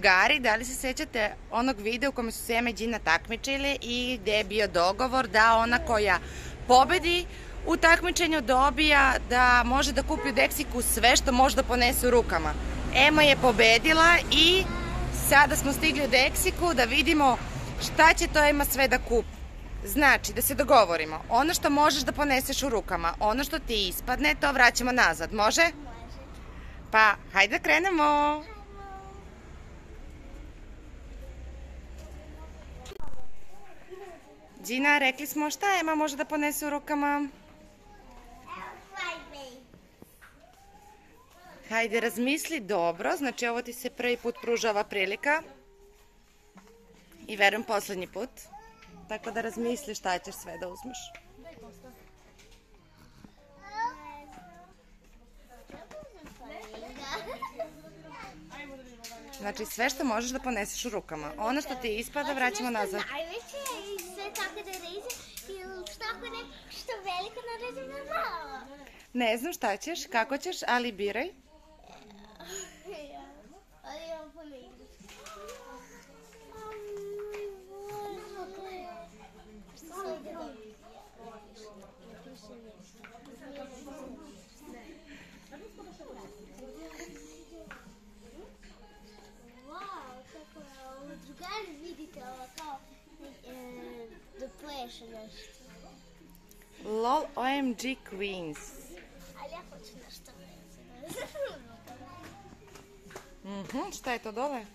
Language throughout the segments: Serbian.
Drugari, da li se sećate onog videa u kome su se Ema i Đina takmičili i gde je bio dogovor da ona koja pobedi u takmičenju dobija da može da kupi u Deksiku sve što može da ponese u rukama. Ema je pobedila i sada smo stigli u Deksiku da vidimo šta će to Ema sve da kupi. Znači, da se dogovorimo, ono što možeš da poneseš u rukama, ono što ti ispadne, to vraćamo nazad, može? Pa, hajde da krenemo! Đina, rekli smo šta Ema može da ponese u rukama? Hajde, razmisli dobro, znači ovo ti se prvi put pružava prilika i verujem poslednji put. Tako da razmisli šta ćeš sve da uzmeš. Znači sve što možeš da poneseš u rukama. Ono što ti ispada vraćamo nazad. Najveće tako da reže ili što ako neko što veliko nareže na malo. Ne znam šta ćeš, kako ćeš, ali biraj. Ali ovdje dobije? Wow, kako je ovo drugari vidite ovo kao леше нещо. Лол OMG Queens. Але я хочу нещо Угу, что это доле?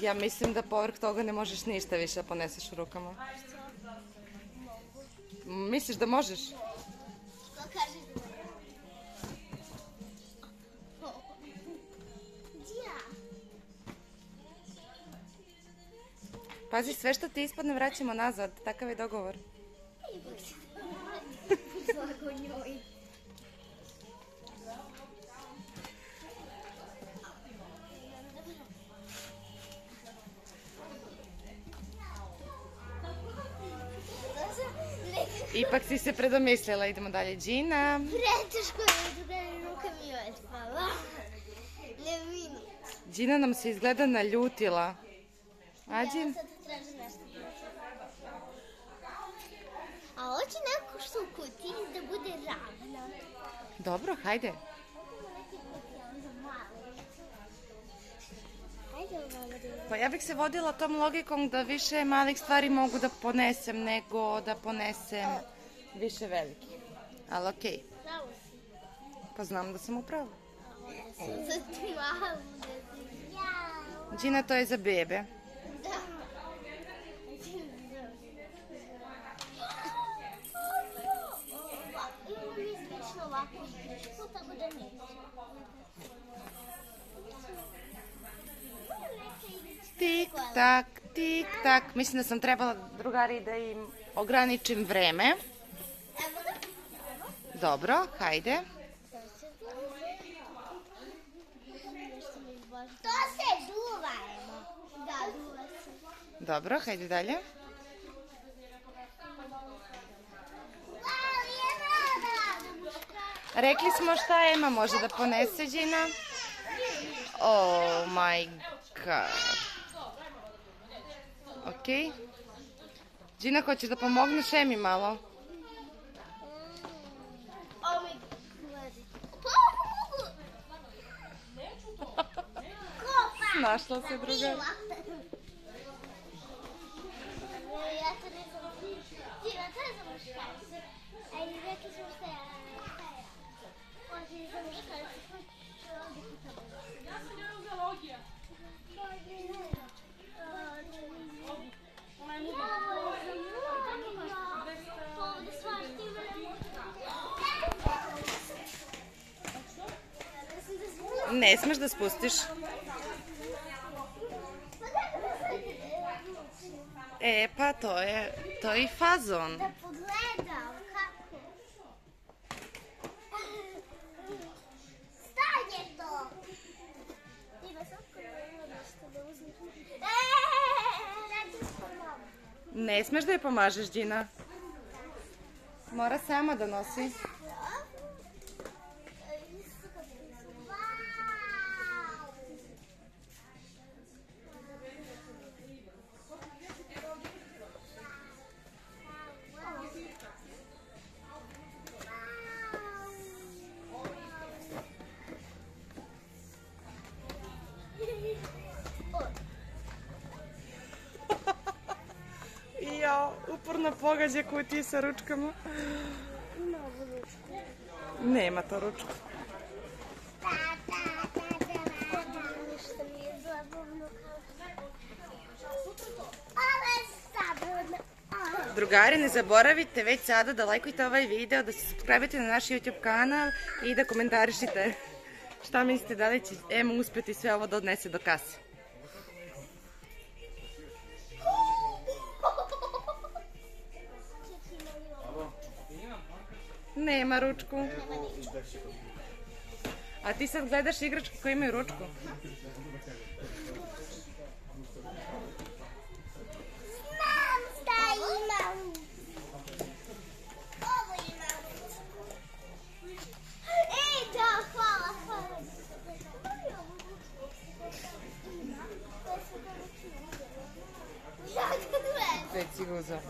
Ja mislim da povrh toga ne možeš ništa više poneseš rukama. Misliš da možeš? Pazi, sve što ti ispadne vraćamo nazad. Takav je dogovor. Ipak si se predomislila. Idemo dalje. Đina. Preteško je drugari ruka mi je otpala. Ne vidi. Đina nam se izgleda naljutila. Nešto. A hoće neku što u kutiji da bude ravna. Dobro, hajde. Da Pa ja bih se vodila tom logikom da više malih stvari mogu da ponesem nego da ponesem više velikih. Ali okej, si. pa znam da sam u pravu. Đina, to je za bebe. Tik, tak, tik, tak. Mislim da sam trebala, drugari, da im ograničim vreme. Dobro, hajde. To se duva. Da, duva se. Dobro, hajde dalje. Rekli smo šta Ema može da ponese, Đina. Oh my god. Ok. Đina, hoćeš da pomogneš Emi malo? Našla se druga. Ne smeš da spustiš. E, pa to je, to je i fazon. Da pogledam. Ne smeš da je pomažeš, Đina. Mora sama da nosi. Uporno pogađa kutije sa ručkama. Nema to ručku. Drugari, ne zaboravite već sada da lajkujete ovaj video, da se subscribe na naš YouTube kanal i da komentarišite šta mislite da li će Ema uspeti sve ovo da odnese do kase. Nema ručku. A ti sad gledaš igračke koje imaju ručku. Znam šta imam. Ovo imam. Ej, da, hvala, hvala. Ja ga gledam. Već si ga uzeo.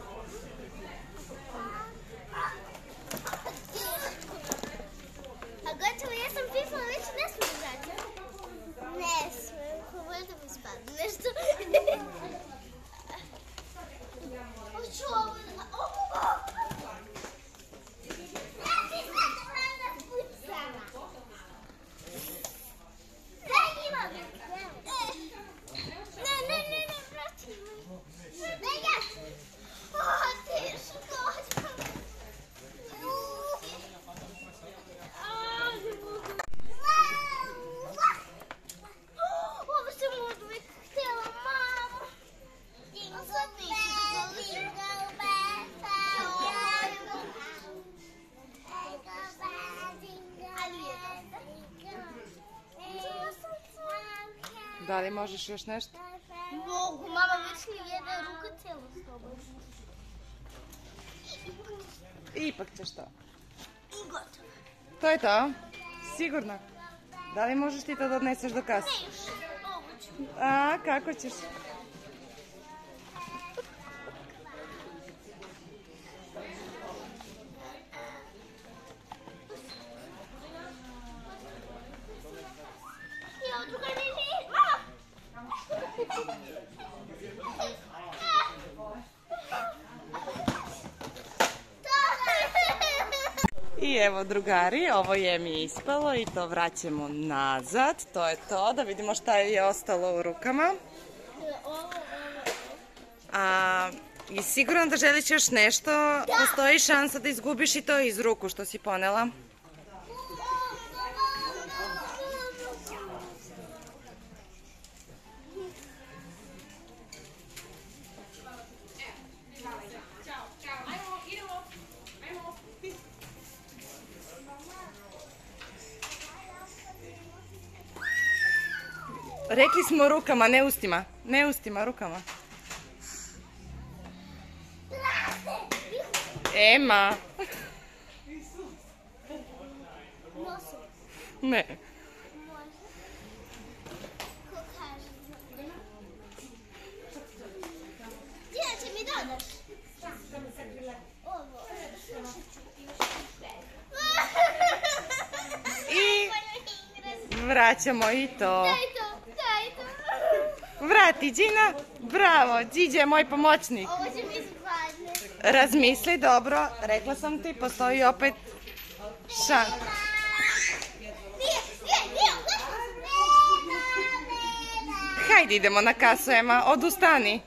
fazla. Da li možeš još nešto? Mogu, mama već mi jede ruka cijela slobodna. Ipak ćeš to. I gotovo. To je to? Sigurno? Da li možeš ti to da odneseš do kase? Ne još, ovo ću. A, kako ćeš? Evo drugari, ovo je mi ispalo i to vraćamo nazad. To je to, da vidimo šta je ostalo u rukama. A, I sigurno da želiš još nešto, postoji šansa da izgubiš i to iz ruku što si ponela. Rekli smo rukama, ne ustima. Ne ustima, rukama. Ema. Ne. Vraćamo i to. Daj to, daj to. Vrati, Đina. Bravo, Điđe je moj pomoćnik. Ovo će mi spadne. Razmisli dobro, rekla sam ti, postoji opet šan. Hajde idemo na kasu, Ema, odustani.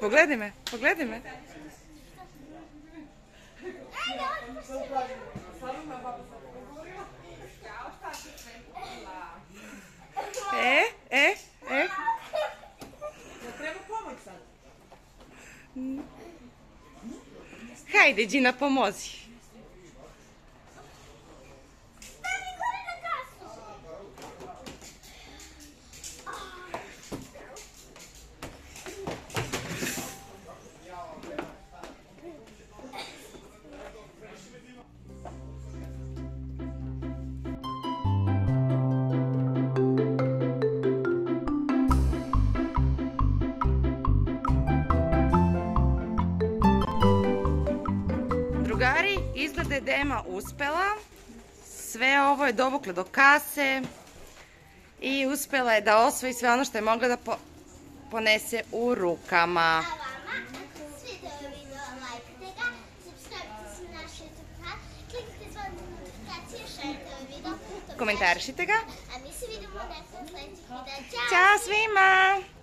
Pogledaj me, pogledaj me. Ajde, odpusti. E, e, e. Hajde, Đina, pomozi. Izgleda je Dema uspela. Sve ovo je dovukla do kase i uspela je da osvoji sve ono što je mogla da po- ponese u rukama. Ovaj Komentarišite ga. A mi se vidimo u nekom sledećih videa. Ćao! Ćao svima!